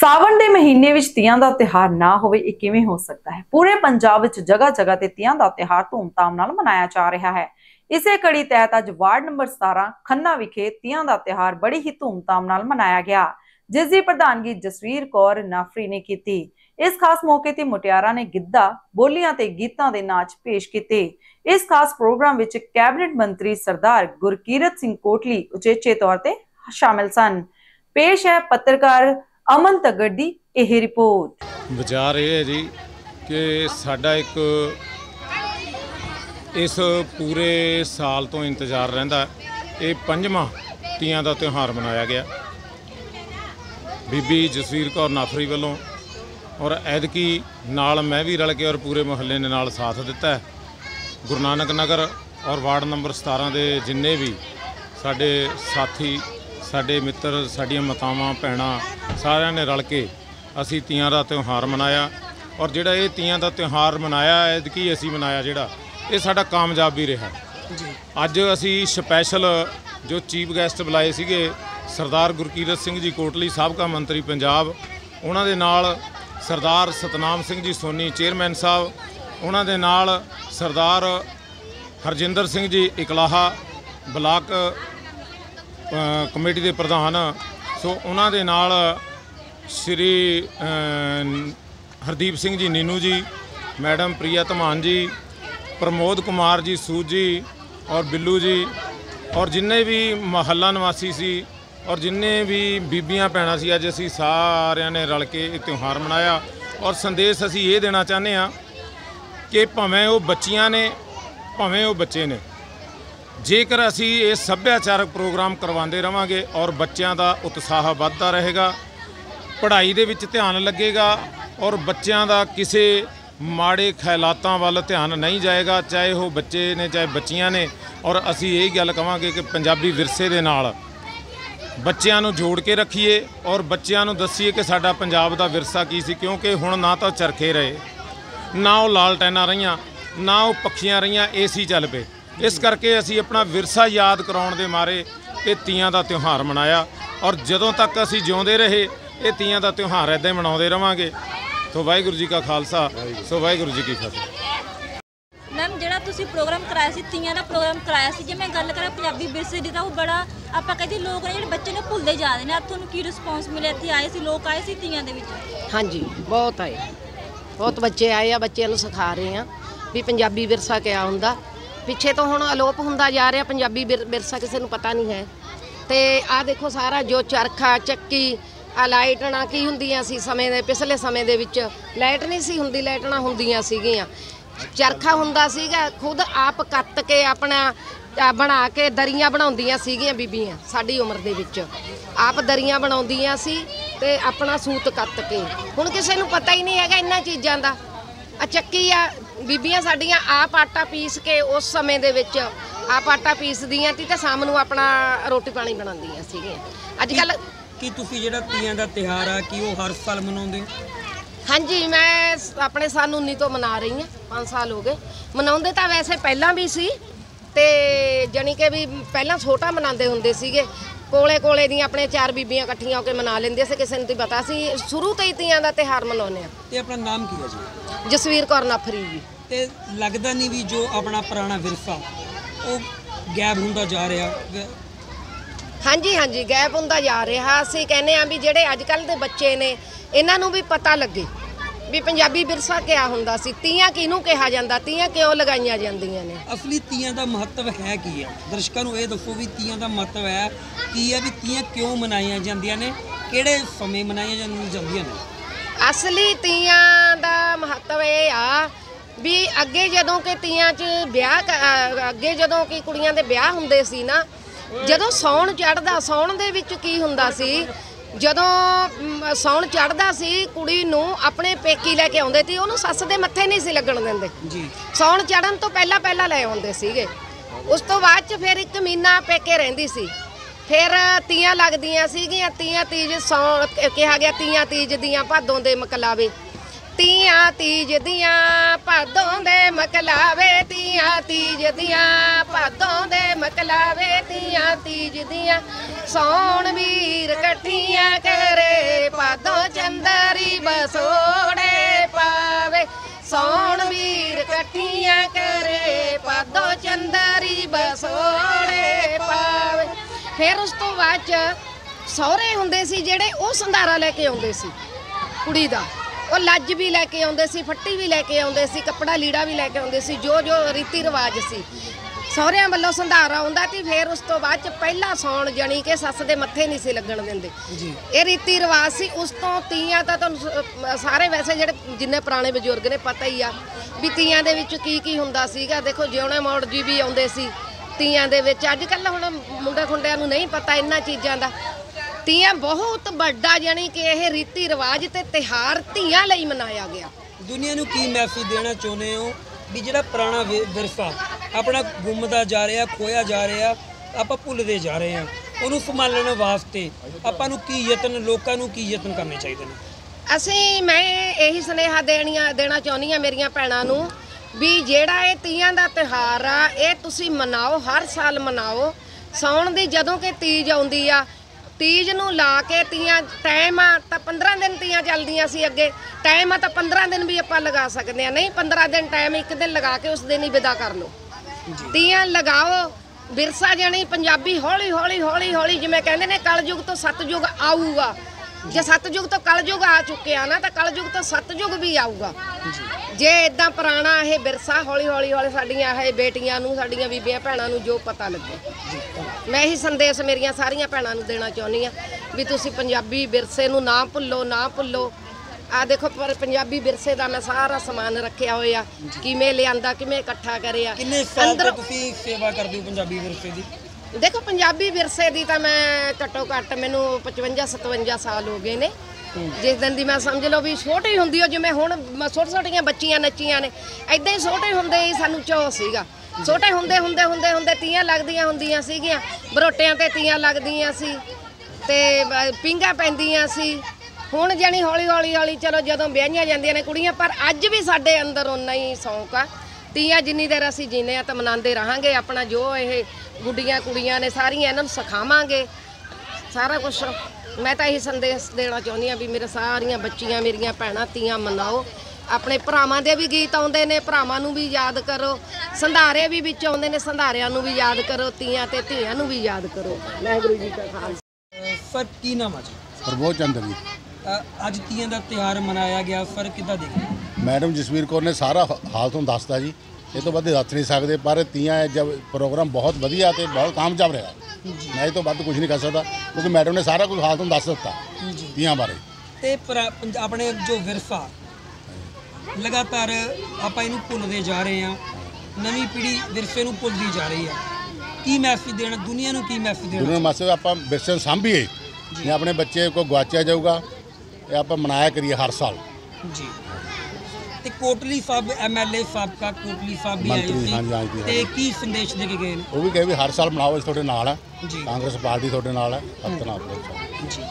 ਸਾਵਣ ਦੇ ਮਹੀਨੇ ਵਿੱਚ ਤੀਆਂ ਦਾ ਤਿਹਾਰ ਨਾ ਹੋਵੇ, ਇਹ ਕਿਵੇਂ ਹੋ ਸਕਦਾ ਹੈ? ਪੂਰੇ ਪੰਜਾਬ ਵਿੱਚ ਜਗ੍ਹਾ ਜਗ੍ਹਾ ਤੇ ਤੀਆਂ ਦਾ ਤਿਹਾਰ ਧੂਮਧਾਮ ਨਾਲ ਮਨਾਇਆ ਜਾ ਰਿਹਾ ਹੈ। ਇਸੇ ਕੜੀ ਤਹਿਤ ਅੱਜ ਵਾਰਡ ਨੰਬਰ 17 ਖੰਨਾ ਵਿਖੇ ਤੀਆਂ ਦਾ ਤਿਹਾਰ ਬੜੀ ਹੀ ਧੂਮਧਾਮ ਨਾਲ ਮਨਾਇਆ ਗਿਆ। ਜਿਸ ਦੀ ਪ੍ਰਧਾਨਗੀ ਜਸਵੀਰ ਕੌਰ ਨਾਫਰੀ ਨੇ ਕੀਤੀ। ਇਸ ਖਾਸ ਮੌਕੇ ਤੇ ਮੁਟਿਆਰਾਂ ਨੇ ਗਿੱਧਾ, ਬੋਲੀਆਂ ਤੇ ਗੀਤਾਂ ਦੇ ਨਾਚ ਪੇਸ਼ ਕੀਤੇ। ਇਸ ਖਾਸ ਪ੍ਰੋਗਰਾਮ ਵਿੱਚ ਕੈਬਨਿਟ ਮੰਤਰੀ ਸਰਦਾਰ ਗੁਰਕੀਰਤ ਸਿੰਘ ਕੋਟਲੀ ਉਚੇਚੇ ਤੌਰ ਤੇ ਸ਼ਾਮਿਲ ਸਨ। ਪੇਸ਼ ਹੈ ਪੱਤਰਕਾਰ ਅਮਨ ਤਗੜ ਦੀ ਇਹ ਰਿਪੋਰਟ। ਵਿਚਾਰ ਇਹ ਹੈ ਜੀ ਕਿ ਸਾਡਾ ਇੱਕ ਇਸ ਪੂਰੇ ਸਾਲ ਤੋਂ ਇੰਤਜ਼ਾਰ ਰਹਿੰਦਾ ਇਹ ਪੰਜਵਾਂ ਤੀਆਂ ਦਾ ਤਿਉਹਾਰ ਮਨਾਇਆ ਗਿਆ। ਬੀਬੀ ਜਸਵੀਰ ਕੌਰ ਨਾਫਰੀ ਵੱਲੋਂ ਔਰ ਐਦਕੀ ਨਾਲ ਮੈਂ ਵੀ ਰਲ ਕੇ ਔਰ ਪੂਰੇ ਮੁਹੱਲੇ ਨੇ ਨਾਲ ਸਾਥ ਦਿੱਤਾ ਗੁਰੂ ਨਾਨਕ ਨਗਰ ਔਰ ਵਾਰਡ ਨੰਬਰ 17 ਦੇ ਜਿੰਨੇ ਵੀ ਸਾਡੇ ਸਾਥੀ ਸਾਡੇ ਮਿੱਤਰ ਸਾਡੀਆਂ ਮਾਤਾਵਾਂ ਭੈਣਾਂ ਸਾਰਿਆਂ ਨੇ ਰਲ ਕੇ ਅਸੀਂ ਤੀਆਂ ਦਾ ਤਿਉਹਾਰ ਮਨਾਇਆ ਔਰ ਜਿਹੜਾ ਇਹ ਤੀਆਂ ਦਾ ਤਿਉਹਾਰ ਮਨਾਇਆ ਐਤਕੀ ਅਸੀਂ ਮਨਾਇਆ ਜਿਹੜਾ ਇਹ ਸਾਡਾ ਕਾਮਯਾਬ ਵੀ ਰਿਹਾ। ਅੱਜ ਅਸੀਂ ਸਪੈਸ਼ਲ ਜੋ ਚੀਫ ਗੈਸਟ ਬੁਲਾਏ ਸੀਗੇ ਸਰਦਾਰ ਗੁਰਕੀਰਤ ਸਿੰਘ ਜੀ ਕੋਟਲੀ ਸਾਬਕਾ ਮੰਤਰੀ ਪੰਜਾਬ ਉਹਨਾਂ ਦੇ ਨਾਲ ਸਰਦਾਰ ਸਤਨਾਮ ਸਿੰਘ ਜੀ ਸੋਨੀ ਚੇਅਰਮੈਨ ਸਾਹਿਬ ਉਹਨਾਂ ਦੇ ਨਾਲ ਸਰਦਾਰ ਹਰਜਿੰਦਰ ਸਿੰਘ ਜੀ ਇਕਲਾਹਾ ਬਲਾਕ ਕਮੇਟੀ ਦੇ ਪ੍ਰਧਾਨ। ਸੋ ਉਹਨਾਂ ਦੇ ਨਾਲ ਸ਼੍ਰੀ ਹਰਦੀਪ ਸਿੰਘ ਜੀ, ਨੀਨੂ ਜੀ, ਮੈਡਮ ਪ੍ਰਿਆ ਧਮਾਨ ਜੀ, ਪ੍ਰਮੋਦ ਕੁਮਾਰ ਜੀ ਸੂਦ ਜੀ ਔਰ ਬਿੱਲੂ ਜੀ ਔਰ ਜਿੰਨੇ ਵੀ ਮਹੱਲਾ ਨਿਵਾਸੀ ਸੀ ਔਰ ਜਿੰਨੇ ਵੀ ਬੀਬੀਆਂ ਭੈਣਾਂ ਸੀ, ਅੱਜ ਅਸੀਂ ਸਾਰਿਆਂ ਨੇ ਰਲ ਕੇ ਇਹ ਤਿਉਹਾਰ ਮਨਾਇਆ। ਔਰ ਸੰਦੇਸ਼ ਅਸੀਂ ਇਹ ਦੇਣਾ ਚਾਹੁੰਦੇ ਆ ਕਿ ਭਾਵੇਂ ਉਹ ਬੱਚੀਆਂ ਨੇ, ਭਾਵੇਂ ਉਹ ਬੱਚੇ ਨੇ ਜੇਕਰ ਅਸੀਂ ਇਹ ਸੱਭਿਆਚਾਰਕ ਪ੍ਰੋਗਰਾਮ ਕਰਵਾਉਂਦੇ ਰਵਾਂਗੇ ਔਰ ਬੱਚਿਆਂ ਦਾ ਉਤਸ਼ਾਹ ਵੱਧਦਾ ਰਹੇਗਾ, ਪੜ੍ਹਾਈ ਦੇ ਵਿੱਚ ਧਿਆਨ ਲੱਗੇਗਾ ਔਰ ਬੱਚਿਆਂ ਦਾ ਕਿਸੇ ਮਾੜੇ ਖਿਆਲਾਤਾਂ ਵੱਲ ਧਿਆਨ ਨਹੀਂ ਜਾਏਗਾ, ਚਾਹੇ ਉਹ ਬੱਚੇ ਨੇ, ਚਾਹੇ ਬੱਚੀਆਂ ਨੇ, ਔਰ ਅਸੀਂ ਇਹ ਗੱਲ ਕਵਾਂਗੇ ਕਿ ਪੰਜਾਬੀ ਵਿਰਸੇ ਦੇ ਨਾਲ ਬੱਚਿਆਂ ਨੂੰ ਜੋੜ ਕੇ ਰੱਖੀਏ ਔਰ ਬੱਚਿਆਂ ਨੂੰ ਦੱਸੀਏ ਕਿ ਸਾਡਾ ਪੰਜਾਬ ਦਾ ਵਿਰਸਾ ਕੀ ਸੀ, ਕਿਉਂਕਿ ਹੁਣ ਨਾ ਤਾਂ ਚਰਖੇ ਰਹੇ, ਨਾ ਉਹ ਲਾਲਟੈਨਾਂ ਰਹੀਆਂ, ਨਾ ਉਹ ਪੱਖੀਆਂ ਰਹੀਆਂ, ਏਸੀ ਚੱਲ ਪਏ। ਇਸ ਕਰਕੇ ਅਸੀਂ ਆਪਣਾ ਵਿਰਸਾ ਯਾਦ ਕਰਾਉਣ ਦੇ ਮਾਰੇ ਇਹ ਤੀਆਂ ਦਾ ਤਿਉਹਾਰ ਮਨਾਇਆ ਔਰ ਜਦੋਂ ਤੱਕ ਅਸੀਂ ਜਿਉਂਦੇ ਰਹੇ ਇਹ ਤੀਆਂ ਦਾ ਤਿਉਹਾਰ ਐਦਾਂ ਹੀ ਮਨਾਉਂਦੇ ਰਵਾਂਗੇ। ਸੋ ਵਾਹਿਗੁਰੂ ਜੀ ਕਾ ਖਾਲਸਾ ਸੋ ਵਾਹਿਗੁਰੂ ਜੀ ਕੀ ਫਤਿਹ। ਮੈਮ ਜਿਹੜਾ ਤੁਸੀਂ ਪ੍ਰੋਗਰਾਮ ਕਰਾਇਆ ਸੀ ਤੀਆਂ ਦਾ ਪ੍ਰੋਗਰਾਮ ਕਰਾਇਆ ਸੀ ਜੇ ਮੈਂ ਗੱਲ ਕਰਾਂ ਪੰਜਾਬੀ ਵਿਰਸੇ ਦੀ ਤਾਂ ਉਹ ਬੜਾ ਆਪਾਂ ਕਹਿੰਦੇ ਲੋਕ ਨੇ ਜਿਹੜੇ ਬੱਚੇ ਨੇ ਭੁੱਲਦੇ ਜਾ ਰਹੇ ਨੇ। ਅੱਜ ਤੁਹਾਨੂੰ ਕੀ ਰਿਸਪੌਂਸ ਮਿਲਿਆ? ਇੱਥੇ ਆਏ ਸੀ ਲੋਕ ਆਏ ਸੀ ਤੀਆਂ ਦੇ ਵਿੱਚ? ਹਾਂਜੀ ਬਹੁਤ ਆਏ। ਬਹੁਤ ਬੱਚੇ ਆਏ ਆ ਬੱਚਿਆਂ ਨੂੰ ਸਿਖਾ ਰਹੇ ਆ ਵੀ ਪੰਜਾਬੀ ਵਿਰਸਾ ਕਿਆ ਹੁੰਦਾ। ਪਿੱਛੇ ਤੋਂ ਹੁਣ ਅਲੋਪ ਹੁੰਦਾ ਜਾ ਰਿਹਾ, ਪੰਜਾਬੀ ਵਿਰ- ਵਿਰਸਾ ਕਿਸੇ ਨੂੰ ਪਤਾ ਨਹੀਂ ਹੈ। ਤੇ ਆਹ ਦੇਖੋ ਸਾਰਾ ਜੋ ਚਰਖਾ, ਚੱਕੀ ਆ ਲਾਈਟਣਾ ਕੀ ਹੁੰਦੀਆਂ ਸੀ ਸਮੇਂ ਦੇ, ਪਿਛਲੇ ਸਮੇਂ ਦੇ ਵਿੱਚ। ਲਾਈਟ ਨਹੀਂ ਸੀ ਹੁੰਦੀ ਲਾਈਟਣਾ ਹੁੰਦੀਆਂ ਸੀਗੀਆਂ। ਚਰਖਾ ਹੁੰਦਾ ਸੀਗਾ, ਖੁਦ ਆਪ ਕੱਤ ਕੇ ਆਪਣਾ ਬਣਾ ਕੇ ਦਰੀਆਂ ਬਣਾਉਂਦੀਆਂ ਸੀਗੀਆਂ ਬੀਬੀਆਂ ਸਾਡੀ ਉਮਰ ਦੇ ਵਿੱਚ। ਆਪ ਦਰੀਆਂ ਬਣਾਉਂਦੀਆਂ ਸੀ ਤੇ ਆਪਣਾ ਸੂਤ ਕੱਤ ਕੇ। ਹੁਣ ਕਿਸੇ ਨੂੰ ਪਤਾ ਹੀ ਨਹੀਂ ਹੈਗਾ ਇਹਨਾਂ ਚੀਜ਼ਾਂ ਦਾ। ਆ ਚੱਕੀ ਆ ਬੀਬੀਆਂ ਸਾਡੀਆਂ ਆਪ ਆਟਾ ਪੀਸ ਕੇ ਉਸ ਸਮੇਂ ਦੇ ਵਿੱਚ ਆਪ ਆਟਾ ਪੀਸਦੀਆਂ ਸੀ ਤੇ ਸ਼ਾਮ ਨੂੰ ਆਪਣਾ ਰੋਟੀ ਪਾਣੀ ਬਣਾਉਂਦੀਆਂ ਸੀਗੀਆਂ। ਅੱਜ ਕੱਲ ਕੀ ਤੁਸੀਂ ਜਿਹੜਾ ਤੀਆਂ ਦਾ ਤਿਹਾਰ ਆ ਕੀ ਉਹ ਹਰ ਸਾਲ ਮਨਾਉਂਦੇ ਹਾਂਜੀ ਮੈਂ ਆਪਣੇ ਸਾਲ 19 ਤੋਂ ਮਨਾ ਰਹੀ ਹਾਂ 5 ਸਾਲ ਹੋ ਗਏ। ਮਨਾਉਂਦੇ ਤਾਂ ਵੈਸੇ ਪਹਿਲਾਂ ਵੀ ਸੀ ਤੇ ਜਾਣੀ ਕਿ ਵੀ ਪਹਿਲਾਂ ਛੋਟਾ ਮਨਾਉਂਦੇ ਹੁੰਦੇ ਸੀਗੇ। ਕੋਲੇ ਕੋਲੇ ਦੀਆਂ ਆਪਣੇ ਚਾਰ ਬੀਬੀਆਂ ਇਕੱਠੀਆਂ ਹੋ ਕੇ ਮਨਾ ਲੈਂਦੀਆਂ ਸੀ ਕਿਸੇ ਨੂੰ ਤੇ ਪਤਾ ਸੀ। ਸ਼ੁਰੂ ਤੋਂ ਹੀ ਤੀਆਂ ਦਾ ਤਿਹਾਰ ਮਨਾਉਂਦੇ ਆ ਤੇ ਆਪਣਾ ਨਾਮ ਕੀ ਹੈ ਜੀ? ਜਸਵੀਰ ਕੌਰ ਨਾਫਰੀ ਜੀ। ਤੇ ਲੱਗਦਾ ਨਹੀਂ ਵੀ ਜੋ ਆਪਣਾ ਪੁਰਾਣਾ ਵਿਰਸਾ ਉਹ ਗਾਇਬ ਹੁੰਦਾ ਜਾ ਰਿਹਾ। ਹਾਂਜੀ ਹਾਂਜੀ ਗੈਪ ਹੁੰਦਾ ਜਾ ਰਿਹਾ। ਅਸੀਂ ਕਹਿੰਦੇ ਆ ਵੀ ਜਿਹੜੇ ਅੱਜ ਕੱਲ ਦੇ ਬੱਚੇ ਨੇ ਇਹਨਾਂ ਨੂੰ ਵੀ ਪਤਾ ਲੱਗੇ ਵੀ ਪੰਜਾਬੀ ਵਿਰਸਾ ਕਿਆ ਹੁੰਦਾ ਸੀ। ਤੀਆਂ ਕਿਹਨੂੰ ਕਿਹਾ ਜਾਂਦਾ? ਤੀਆਂ ਕਿਉਂ ਲਗਾਈਆਂ ਜਾਂਦੀਆਂ ਨੇ? ਅਸਲੀ ਤੀਆਂ ਦਾ ਮਹੱਤਵ ਹੈ ਕੀ ਹੈ ਦਰਸ਼ਕਾਂ ਨੂੰ ਇਹ ਦੱਸੋ ਵੀ ਤੀਆਂ ਦਾ ਮਹੱਤਵ ਹੈ ਕੀ ਹੈ ਵੀ ਤੀਆਂ ਕਿਉਂ ਮਨਾਈਆਂ ਜਾਂਦੀਆਂ ਨੇ? ਕਿਹੜੇ ਸਮੇਂ ਮਨਾਈਆਂ ਜਾਂਦੀਆਂ ਨੇ? ਅਸਲੀ ਤੀਆਂ ਦਾ ਮਹੱਤਵ ਇਹ ਆ ਵੀ ਅੱਗੇ ਜਦੋਂ ਕਿ ਤੀਆਂ 'ਚ ਵਿਆਹ ਕ- ਅੱਗੇ ਜਦੋਂ ਕਿ ਕੁੜੀਆਂ ਦੇ ਵਿਆਹ ਹੁੰਦੇ ਸੀ ਨਾ ਜਦੋਂ ਸੌਣ ਚੜਦਾ ਸੌਣ ਦੇ ਵਿੱਚ ਕੀ ਹੁੰਦਾ ਸੀ? ਜਦੋਂ ਮ, ਸੌਣ ਚੜਦਾ ਸੀ ਕੁੜੀ ਨੂੰ ਆਪਣੇ ਪੇਕੀ ਲੈ ਕੇ ਆਉਂਦੇ ਸੀ ਉਹਨੂੰ ਸੱਸ ਦੇ ਮੱਥੇ ਨਹੀਂ ਸੀ ਲੱਗਣ ਦਿੰਦੇ। ਜੀ। ਸੌਣ ਚੜਨ ਤੋਂ ਪਹਿਲਾਂ ਪਹਿਲਾਂ ਲੈ ਆਉਂਦੇ ਸੀਗੇ। ਉਸ ਤੋਂ ਬਾਅਦ ਚ ਫਿਰ ਇੱਕ ਮਹੀਨਾ ਪੇਕੇ ਰਹਿੰਦੀ ਸੀ। ਫਿਰ ਤੀਆਂ ਲੱਗਦੀਆਂ ਸੀਗੀਆਂ, ਤੀਆਂ ਤੀਜ ਸੌਣ ਕਿਹਾ ਗਿਆ ਤੀਆਂ ਤੀਜ ਦੀਆਂ ਭਾਦੋਂ ਦੇ ਮਕਲਾਵੇ। ਤੀਆਂ ਤੀਜ ਦੀਆਂ ਭਾਦੋਂ ਦੇ ਮਕਲਾਵੇ, ਤੀਆਂ ਤੀਜ ਦੀਆਂ ਭਾਦੋਂ ਦੇ ਮਕਲਾਵੇ, ਤੀਆਂ ਤੀਜ ਦੀਆਂ ਸੌਣ ਵੀਰ ਇਕੱਠੀਆਂ ਕਰੇ, ਭਾਦੋਂ ਚੰਦਰੀ ਬਸੋੜੇ ਪਾਵੇ। ਸੌਣ ਵੀਰ ਇਕੱਠੀਆਂ ਕਰੇ ਪਾਦੋ ਚੰਦਰੀ ਬਸੋੜੇ ਪਾਵੇ। ਫਿਰ ਉਸ ਤੋਂ ਬਾਅਦ ਚ ਸਹੁਰੇ ਹੁੰਦੇ ਸੀ ਜਿਹੜੇ ਉਹ ਸੰਧਾਰਾ ਲੈ ਕੇ ਆਉਂਦੇ ਸੀ ਕੁੜੀ ਦਾ। ਉਹ ਲੱਜ ਵੀ ਲੈ ਕੇ ਆਉਂਦੇ ਸੀ ਫੱਟੀ ਵੀ ਲੈ ਕੇ ਆਉਂਦੇ ਸੀ ਕੱਪੜਾ ਲੀੜਾ ਵੀ ਲੈ ਕੇ ਆਉਂਦੇ ਸੀ ਜੋ ਜੋ ਰੀਤੀ ਰਿਵਾਜ ਸੀ। ਸਹੁਰਿਆਂ ਵੱਲੋਂ ਸੰਧਾਰਾ ਆਉਂਦਾ ਤੇ ਫਿਰ ਉਸ ਤੋਂ ਬਾਅਦ ਚ ਪਹਿਲਾ ਸੌਣ ਜਣੀ ਕਿ ਸੱਸ ਦੇ ਮੱਥੇ ਨਹੀਂ ਸੀ ਲੱਗਣ ਦਿੰਦੇ। ਜੀ। ਇਹ ਰੀਤੀ ਰਿਵਾਜ ਸੀ ਉਸ ਤੋਂ ਤੀਆਂ ਤਾਂ ਤੁਹਾਨੂੰ ਸਾਰੇ ਵੈਸੇ ਜਿਹੜੇ ਜਿੰਨੇ ਪੁਰਾਣੇ ਬਜ਼ੁਰਗ ਨੇ ਪਤਾ ਹੀ ਆ ਵੀ ਤੀਆਂ ਦੇ ਵਿੱਚ ਕੀ ਕੀ ਹੁੰਦਾ ਸੀਗਾ। ਦੇਖੋ ਜਿਉਣੇ ਮੌੜ ਜੀ ਵੀ ਆਉਂਦੇ ਸੀ। ਤੀਆਂ ਦੇ ਵਿੱਚ ਅੱਜ ਕੱਲ ਹੁਣ ਮੁੰਡਾ ਖੁੰਡਿਆਂ ਨੂੰ ਨਹੀਂ ਪਤਾ ਇਹਨਾਂ ਚੀਜ਼ਾਂ ਦਾ। ਤੀਆਂ ਬਹੁਤ ਵੱਡਾ ਜਾਣੀ ਕਿ ਇਹ ਰੀਤੀ ਰਿਵਾਜ ਤੇ ਤਿਹਾਰ ਧੀਆਂ ਲਈ ਮਨਾਇਆ ਗਿਆ। ਦੁਨੀਆ ਨੂੰ ਕੀ ਮੈਸੇਜ ਦੇਣਾ ਚਾਹੁੰਦੇ ਹੋ? ਵੀ ਜਿਹੜਾ ਪੁਰਾਣਾ ਵਿਰਸਾ ਆਪਣਾ ਗੁੰਮਦਾ ਜਾ ਰਿਹਾ ਖੋਇਆ ਜਾ ਰਿਹਾ ਆਪਾਂ ਭੁੱਲਦੇ ਜਾ ਰਹੇ ਹਾਂ। ਉਹਨੂੰ ਸੰਭਾਲਣ ਵਾਸਤੇ ਆਪਾਂ ਨੂੰ ਕੀ ਯਤਨ ਲੋਕਾਂ ਨੂੰ ਕੀ ਯਤਨ ਕਰਨੇ ਚਾਹੀਦੇ ਨੇ? ਅਸੀਂ ਮੈਂ ਇਹੀ ਸੁਨੇਹਾ ਦੇਣੀਆਂ ਦੇਣਾ ਚਾਹੁੰਦੀ ਆ ਮੇਰੀਆਂ ਭੈਣਾਂ ਨੂੰ ਵੀ ਜਿਹੜਾ ਇਹ ਤੀਆਂ ਦਾ ਤਿਹਾਰ ਆ, ਇਹ ਤੁਸੀਂ ਮਨਾਓ, ਹਰ ਸਾਲ ਮਨਾਓ। ਸਾਉਣ ਦੀ ਜਦੋਂ ਕਿ ਤੀਜ ਆਉਂਦੀ ਆ, ਤੀਜ ਨੂੰ ਲਾ ਕੇ ਤੀਆਂ, ਟਾਈਮ ਆ ਤਾਂ 15 ਦਿਨ ਤੀਆਂ ਚੱਲਦੀਆਂ ਸੀ ਅੱਗੇ। ਟਾਈਮ ਆ ਤਾਂ 15 ਦਿਨ ਵੀ ਆਪਾਂ ਲਗਾ ਸਕਦੇ ਆ ਨਹੀਂ 15 ਦਿਨ ਟਾਈਮ ਇੱਕ ਦਿਨ ਲਗਾ ਕੇ ਉਸ ਦਿਨ ਹੀ ਵਿਦਾ ਕਰ ਲਓ। ਤੀਆਂ ਲਗਾਓ, ਵਿਰਸਾ ਜਣੀ ਪੰਜਾਬੀ ਹੌਲੀ ਹੌਲੀ ਹੌਲੀ ਹੌਲੀ ਜਿਵੇਂ ਕਹਿੰਦੇ ਨੇ, ਕਲਯੁਗ ਤੋਂ ਸਤਯੁਗ ਆਊਗਾ। ਜੇ ਸਤਯੁਗ ਤੋਂ ਕਲਯੁਗ ਆ ਚੁੱਕਿਆ ਨਾ ਤਾਂ ਕਲਯੁਗ ਤੋਂ ਸਤਯੁਗ ਵੀ ਆਊਗਾ। ਜੇ ਇਦਾਂ ਪੁਰਾਣਾ ਇਹ ਵਿਰਸਾ ਹੌਲੀ ਹੌਲੀ ਹੌਲੀ ਸਾਡੀਆਂ ਇਹ ਬੇਟੀਆਂ ਨੂੰ ਸਾਡੀਆਂ ਬੀਬੀਆਂ ਭੈਣਾਂ ਨੂੰ ਜੋ ਪਤਾ ਲੱਗੇ। ਮੈਂ ਇਹੀ ਸੰਦੇਸ਼ ਮੇਰੀਆਂ ਸਾਰੀਆਂ ਭੈਣਾਂ ਨੂੰ ਦੇਣਾ ਚਾਹੁੰਦੀ ਆ ਵੀ ਤੁਸੀਂ ਪੰਜਾਬੀ ਵਿਰਸੇ ਨੂੰ ਨਾ ਭੁੱਲੋ ਨਾ ਭੁੱਲੋ। ਆ ਦੇਖੋ ਪਰ ਪੰਜਾਬੀ ਵਿਰਸੇ ਦਾ ਮੈਂ ਸਾਰਾ ਸਮਾਨ ਰੱਖਿਆ ਹੋਇਆ। ਕਿਵੇਂ ਲਿਆਂਦਾ ਕਿਵੇਂ ਇਕੱਠਾ ਕਰਿਆ। ਕਿੰਨੇ ਸਾਲ ਤੋਂ ਅੰਦਰੋਂ- ਤੁਸੀਂ ਸੇਵਾ ਕਰਦੇ ਹੋ ਪੰਜਾਬੀ ਵਿਰਸੇ ਦੀ? ਦੇਖੋ, ਪੰਜਾਬੀ ਵਿਰਸੇ ਦੀ ਤਾਂ ਮੈਂ ਘੱਟੋ ਘੱਟ ਮੈਨੂੰ 55 57 ਸਾਲ ਹੋ ਗਏ ਨੇ। ਜਿਸ ਦਿਨ ਦੀ ਮੈਂ ਸਮਝ ਲਓ ਵੀ ਛੋਟੀ ਹੁੰਦੀ ਹੋ ਜਿਵੇਂ ਹੁਣ ਮ- ਛੋਟੇ ਛੋਟੀਆਂ ਬੱਚੀਆਂ ਨੱਚੀਆਂ ਨੇ ਐਦਾਂ ਹੀ ਛੋਟੇ ਹੁੰਦੇ ਹੀ ਸਾਨੂੰ ਚਾਅ ਸੀਗਾ। ਛੋਟੇ ਹੁੰਦੇ ਹੁੰਦੇ ਹੁੰਦੇ ਹੁੰਦੇ ਤੀਆਂ ਲੱਗਦੀਆਂ ਹੁੰਦੀਆਂ ਸੀਗੀਆਂ, ਬਰੋਟਿਆਂ ਤੇ ਤੀਆਂ ਲੱਗਦੀਆਂ ਸੀ ਤੇ ਬ- ਪੀਂਘਾਂ ਪੈਂਦੀਆਂ ਸੀ। ਹੁਣ ਜਾਣੀ ਹੌਲੀ ਹੌਲੀ ਹੌਲੀ ਚਲੋ ਜਦੋਂ ਵਿਆਹੀਆਂ ਜਾਂਦੀਆਂ ਨੇ ਕੁੜੀਆਂ, ਪਰ ਅੱਜ ਵੀ ਸਾਡੇ ਅੰਦਰ ਉਨਾ ਹੀ ਸ਼ੌਂਕ ਆ। ਤੀਆਂ ਜਿੰਨੀ ਦੇਰ ਅਸੀਂ ਜੀਨੇ ਆ ਤਾਂ ਮਨਾਉਂਦੇ ਰਹਾਂਗੇ ਆਪਣਾ ਜੋ ਇਹ ਗੁੱਡੀਆਂ ਕੁੜੀਆਂ ਨੇ ਸਾਰੀਆਂ ਇਹਨਾਂ ਨੂੰ ਸਿਖਾਵਾਂਗੇ। ਸਾਰਾ ਕੁਝ ਮੈਂ ਤਾਂ ਇਹ ਸੰਦੇਸ਼ ਦੇਣਾ ਚਾਹੁੰਦੀ ਆ ਵੀ ਮੇਰੇ ਸਾਰੀਆਂ ਬੱਚੀਆਂ ਮੇਰੀਆਂ ਭੈਣਾਂ ਤੀਆਂ ਮਨਾਓ। ਆਪਣੇ ਭਰਾਵਾਂ ਦੇ ਵੀ ਗੀਤ ਆਉਂਦੇ ਨੇ ਭਰਾਵਾਂ ਨੂੰ ਵੀ ਯਾਦ ਕਰੋ। ਸੰਧਾਰੇ ਵੀ ਵਿੱਚ ਆਉਂਦੇ ਨੇ ਸੰਧਾਰਿਆਂ ਨੂੰ ਵੀ ਯਾਦ ਕਰੋ ਤੀਆਂ ਤੇ ਧੀਆਂ ਨੂੰ ਵੀ ਯਾਦ ਕਰੋ। ਵਾਹਿਗੁਰੂ ਜੀ ਕਾ ਖਾਲਸਾ। ਸਰ ਕੀ ਨਾਮ ਆ ਜੀ? ਚੰਦਰ ਜੀ। ਅੱਜ ਤੀਆਂ ਦਾ ਤਿਉਹਾਰ ਮਨਾਇਆ ਗਿਆ ਸਰ ਕਿੱਦਾਂ ਦੇਖਦੇ ਮੈਡਮ ਜਸਵੀਰ ਕੌਰ ਨੇ ਸਾਰਾ ਹਾਲ ਤੁਹਾਨੂੰ ਦੱਸਤਾ ਜੀ। ਇਹ ਤੋਂ ਵੱਧ ਦੱਸ ਨਹੀਂ ਸਕਦੇ ਪਰ ਤੀਆਂ ਜਬ ਪ੍ਰੋਗਰਾਮ ਬਹੁਤ ਵਧੀਆ ਤੇ ਬਹੁਤ ਕਾਮਯਾਬ ਰਿਹਾ। ਮੈਂ ਇਹ ਤੋਂ ਵੱਧ ਕੁਝ ਨਹੀਂ ਕਰ ਸਕਦਾ ਕਿਉਂਕਿ ਮੈਡਮ ਨੇ ਸਾਰਾ ਕੁਝ ਹਾਲ ਤੁਹਾਨੂੰ ਦੱਸ ਦਿੱਤਾ ਤੀਆਂ ਬਾਰੇ। ਤੇ ਆਪਣੇ ਜੋ ਵਿਰਸਾ ਲਗਾਤਾਰ ਆਪਾਂ ਇਹਨੂੰ ਭੁੱਲਦੇ ਜਾ ਰਹੇ ਹਾਂ। ਨਵੀਂ ਪੀੜ੍ਹੀ ਵਿਰਸੇ ਨੂੰ ਭੁੱਲਦੀ ਜਾ ਰਹੀ ਹੈ। ਕੀ ਮੈਸੇਜ ਦੇਣਾ ਦੁਨੀਆ ਨੂੰ ਕੀ ਮੈਸੇਜ ਦੇਣਾ? ਦੁਨੀਆ ਮਾਸੇ ਆਪਾਂ ਵਿਰਸੇ ਨੂੰ ਸਾਂਭੀਏ। ਜੇ। ਆਪਣੇ ਬੱਚੇ ਕੋ ਗਵਾਚਿਆ ਜਾਊਗਾ ਇਹ ਆਪਾਂ ਮਨਾਇਆ ਕਰੀਏ ਹਰ ਸਾਲ। ਜੀ। ਤੇ ਕੋਟਲੀ ਸਾਹਿਬ ਐਮਐਲਏ ਸਾਬਕਾ ਕੋਟਲੀ ਸਾਹਿਬ ਵੀ ਆਏ ਮੰਤਰੀ, ਹਾਂਜੀ, ਸੀ ਹਾਂਜੀ, ਤੇ ਕੀ ਸੰਦੇਸ਼ ਦੇ ਕੇ ਗਏ ਨੇ? ਉਹ ਵੀ ਕਹੇ ਵੀ ਹਰ ਸਾਲ ਮਨਾਓ ਅਸੀਂ ਤੁਹਾਡੇ ਨਾਲ ਆ ਜੀ। ਕਾਂਗਰਸ ਪਾਰਟੀ ਤੁਹਾਡੇ ਨਾਲ ਹੈ। ਹੱਥ ਨਾਲ ਆਪੋ। ਜੀ।